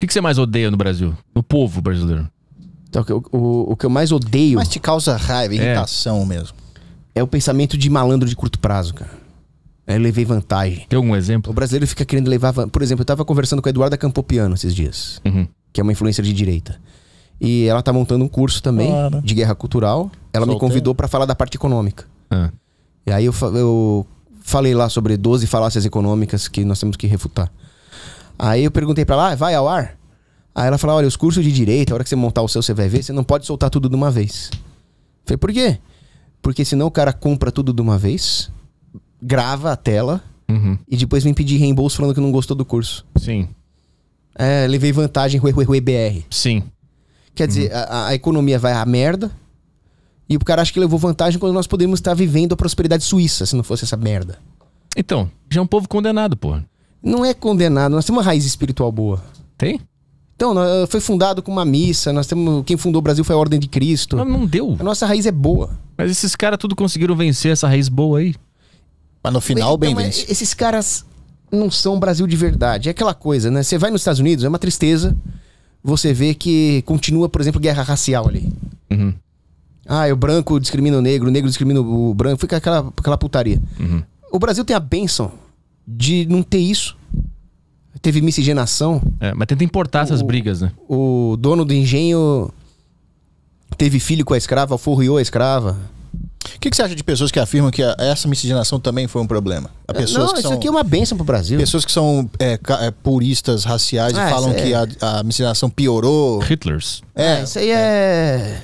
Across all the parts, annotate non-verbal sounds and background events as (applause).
que, que você mais odeia no Brasil? No povo brasileiro? Então, o, que eu- o, o que eu mais odeio Mas te causa raiva, irritação mesmo. é o pensamento de malandro de curto prazo, cara. Eu levei vantagem. Tem algum exemplo? O brasileiro fica querendo levar. Por exemplo, eu tava conversando com a Eduarda Campopiano esses dias, Uhum. que é uma influencer de direita. E ela tá montando um curso também Claro. de guerra cultural. Ela me Solteiro. convidou pra falar da parte econômica. Ah. E aí eu, eu falei lá sobre 12 falácias econômicas que nós temos que refutar. Aí eu perguntei pra ela, ah, vai ao ar? Aí ela falou, olha, os cursos de direito, a hora que você montar o seu, você vai ver, você não pode soltar tudo de uma vez. Falei, por quê? Porque senão o cara compra tudo de uma vez, grava a tela Uhum. e depois vem pedir reembolso falando que não gostou do curso. Sim. É, levei vantagem, rue, rue, rue, BR. Sim. Quer dizer, a, a economia vai à merda e o cara acha que levou vantagem quando nós podemos estar vivendo a prosperidade suíça se não fosse essa merda. Então, já é um povo condenado, pô. Não é condenado, nós temos uma raiz espiritual boa. Tem? Então, nós- foi fundado com uma missa, nós temos. Quem fundou o Brasil foi a Ordem de Cristo. Mas não deu. A nossa raiz é boa. Mas esses caras tudo conseguiram vencer essa raiz boa aí. Mas no final, bem Então, é- vence. Esses caras não são Brasil de verdade. É aquela coisa, né? Você vai nos Estados Unidos, é uma tristeza. Você vê que continua, por exemplo, guerra racial ali. Uhum. Ah, o branco discrimina o negro, o negro discrimina o branco. Fica aquela, aquela putaria. Uhum. O Brasil tem a benção de não ter isso. Teve miscigenação. É, mas tenta importar essas O- brigas, né? O dono do engenho teve filho com a escrava, alforriou a escrava. O que, que você acha de pessoas que afirmam que a- essa miscigenação também foi um problema? Há pessoas não, que isso são, aqui é uma benção pro Brasil. pessoas que são é, é, puristas raciais Ah, e falam isso é- que a, a miscigenação piorou. Hitlers. É, isso aí é...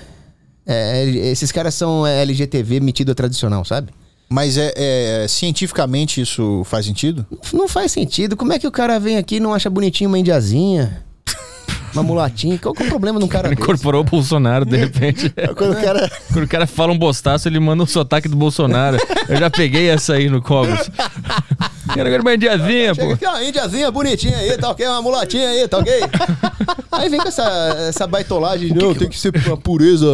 é, Esses caras são LGTV metido a tradicional, sabe? Mas é, é- cientificamente isso faz sentido? Não faz sentido. Como é que o cara vem aqui e não acha bonitinho uma indiazinha? Uma mulatinha? Qual que é o problema de um cara Ele desse? incorporou o Bolsonaro, de repente. (laughs) Quando o cara. Quando o cara fala um bostaço, ele manda um sotaque do Bolsonaro. Eu já peguei essa aí no Cogos. Quero quero uma indiazinha, Chega pô. aqui, ó, indiazinha bonitinha aí, tá ok? Uma mulatinha aí, tá ok? aí vem com essa, essa baitolagem. de, Não, tem que ser uma pureza.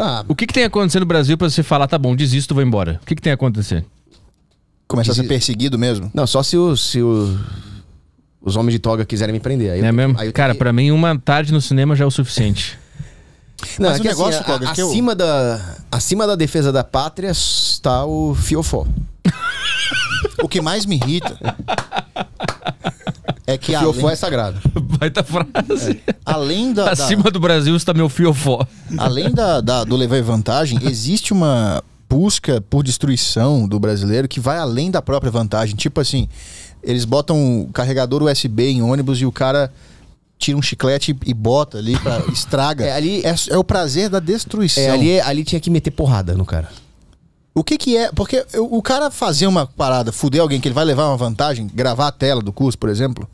Ah, O que, que tem acontecido no Brasil pra você falar, tá bom, desisto, vou embora? O que, que tem acontecido? Começa a ser perseguido mesmo? não, só se, o, se o- os homens de toga quiserem me prender. Aí é eu- mesmo? aí Cara, que- pra mim, uma tarde no cinema já é o suficiente. (laughs) Não, Mas é o que negócio, assim, a- Toga, que eu- acima, da, acima da defesa da pátria está o fiofó. O que mais me irrita é que O além, fiofó é sagrado. (laughs) Baita frase. além da, da- Acima do Brasil está meu fiofó. além da, da- do levar vantagem, existe uma busca por destruição do brasileiro que vai além da própria vantagem. Tipo assim, eles botam um carregador USB em ônibus e o cara tira um chiclete e bota ali pra estraga. É, ali- é, é o prazer da destruição. É, ali, ali tinha que meter porrada no cara. O que que é? Porque o cara fazer uma parada, fuder alguém que ele vai levar uma vantagem, gravar a tela do curso, por exemplo,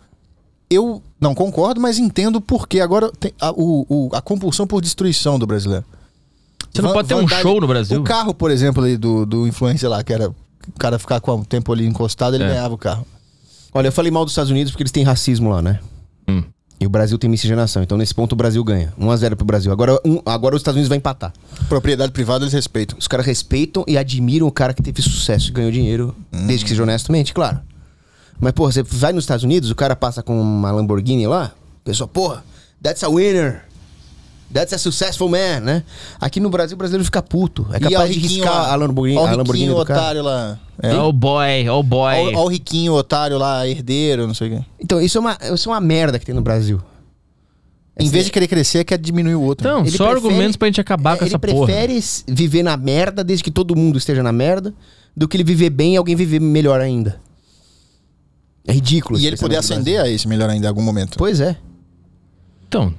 eu não concordo, mas entendo porque agora tem a, o- o- a compulsão por destruição do brasileiro. Você não Van- pode ter um vandali- show no Brasil. O carro, por exemplo, ali do, do influencer lá, que era o cara ficar com o tempo ali encostado, ele É. ganhava o carro. Olha, eu falei mal dos Estados Unidos porque eles têm racismo lá, né? Hum. E o Brasil tem miscigenação. Então, nesse ponto, o Brasil ganha. 1x0 pro Brasil. Agora, um, agora os Estados Unidos vai empatar. Propriedade privada eles respeitam. Os caras respeitam e admiram o cara que teve sucesso e ganhou dinheiro, desde que seja honestamente, claro. Mas, porra, você vai nos Estados Unidos, o cara passa com uma Lamborghini lá, o pessoal, porra, that's a winner. That's a successful man, né? Aqui no Brasil, o brasileiro fica puto. É capaz de riquinho riscar lá. a Lamborghini, Ó a Lamborghini riquinho do cara. otário lá. É. Oh boy, oh boy. Ó, ó o riquinho otário lá, herdeiro, não sei o quê. Então, isso é, uma, isso é uma merda que tem no Brasil. Em vez de querer crescer, quer diminuir o outro. Então, Ele só prefere- argumentos pra gente acabar com ele essa porra. prefere s- viver na merda desde que todo mundo esteja na merda do que ele viver bem e alguém viver melhor ainda. É ridículo. E ele poder ascender a esse melhor ainda em algum momento. Pois é. Então,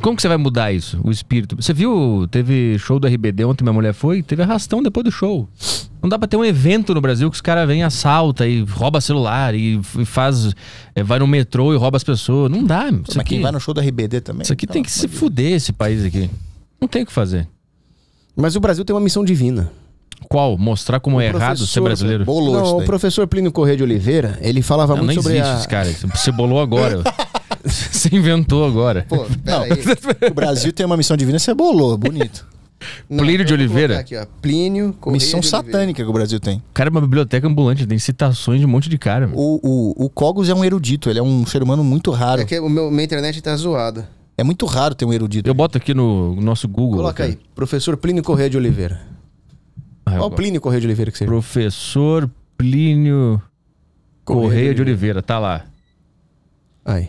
como que você vai mudar isso, o espírito? Você viu, teve show do RBD ontem, minha mulher foi, teve arrastão depois do show. Não dá pra ter um evento no Brasil que os caras vêm, assalta e rouba celular e e faz, é, vai no metrô e rouba as pessoas. Não dá. Isso Mas aqui, quem vai no show da RBD também? isso aqui tem que se fuder, esse país aqui. Não tem o que fazer. Mas o Brasil tem uma missão divina. Qual? Mostrar como O é errado ser brasileiro? Bolou Não, o professor Plínio Corrêa de Oliveira, ele falava Não, muito não sobre existe a... esse cara. Você bolou agora. (laughs) você inventou agora. Pô, (laughs) peraí. o Brasil tem uma missão divina, você bolou, bonito. (laughs) Não, Plínio de Oliveira. Aqui. Plínio Correia Missão de Oliveira. satânica que o Brasil tem. Cara, é uma biblioteca ambulante, tem citações de um monte de cara. O, o, o Cogos é um erudito, ele é um ser humano muito raro. É que o meu, minha internet tá zoada. É muito raro ter um erudito. Eu boto aqui no nosso Google. Coloca cara. aí. Professor Plínio Correia de Oliveira. Ah, Qual o gosto. Plínio Correia de Oliveira que você Professor Plínio Correia de Oliveira, tá lá. Aí.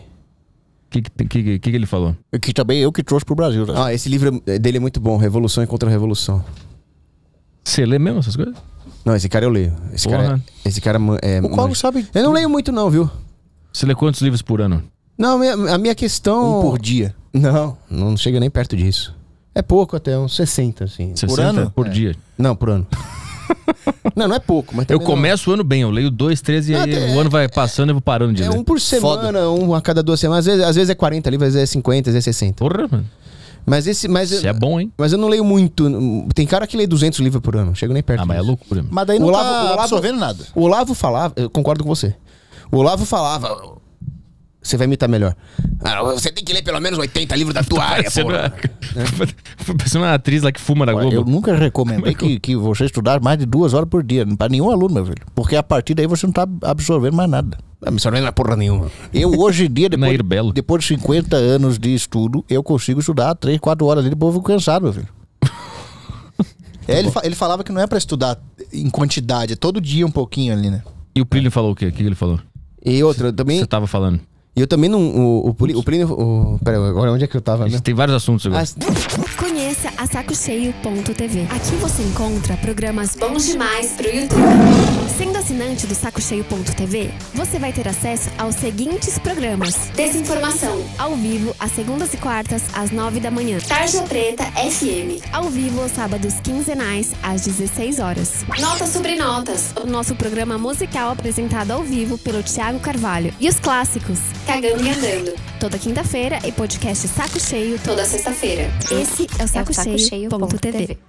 O que, que, que, que, que ele falou? Que também eu que trouxe pro Brasil. né? Ah, esse livro dele é muito bom. Revolução e Contra-Revolução. Você lê mesmo essas coisas? Não, esse cara eu leio. Esse Porra. cara, esse cara é... o manja. Cogos sabe Eu não leio muito não, viu? Você lê quantos livros por ano? Não, a minha, a minha questão... um por dia. Não, não chega nem perto disso. É pouco até, uns 60, assim. 60 ano? por É. dia. Não, por ano. (laughs) não, não é pouco, mas Eu não- começo o ano bem, eu leio dois, três e Não, aí até- o ano vai passando e eu vou parando de É ler. um por semana, um a cada duas semanas. Às vezes, às vezes é 40 livros, às vezes é 50, às vezes é 60. Porra, mano. Mas esse... Mas, Isso é bom, hein? mas eu não leio muito. Tem cara que lê 200 livros por ano. Não chego nem perto Ah, mas é loucura. mano. Mas daí não O Olavo- tá Olavo- absorvendo nada. O Olavo falava, eu concordo com você. O Olavo falava. Você vai imitar melhor. Ah, você tem que ler pelo menos 80 livros da tua área, Parecendo porra. uma... (laughs) Parecendo uma atriz lá que fuma na Olha, Globo. Eu nunca recomendei que, que você estudasse mais de duas horas por dia. Pra nenhum aluno, meu filho. Porque a partir daí você não tá absorvendo mais nada. Não, isso não é porra nenhuma. Eu, hoje em dia, (laughs) depois, depois de 50 anos de estudo, eu consigo estudar 3, 4 horas ali, depois eu fico cansado, meu filho. (laughs) É, ele, fa- ele falava que não é pra estudar em quantidade, é todo dia um pouquinho ali, né? E o Plínio falou o quê? O que que ele falou? E outra, eu também. Você tava falando. Eu também não. O, o, o Plínio. O, pera, agora onde é que eu tava? Mesmo? tem vários assuntos agora. Ah, Conheça sacocheio.tv. Aqui você encontra programas bons demais pro YouTube. Sendo assinante do sacocheio.tv, você vai ter acesso aos seguintes programas: Desinformação, ao vivo, às segundas e quartas, às nove da manhã. Tarja Preta FM, ao vivo aos sábados quinzenais, às 16 horas. Notas sobre Notas, o nosso programa musical apresentado ao vivo pelo Thiago Carvalho. E os clássicos, Cagando e Andando, toda quinta-feira e podcast Saco Cheio toda sexta-feira. Esse é o sacocheio.tv.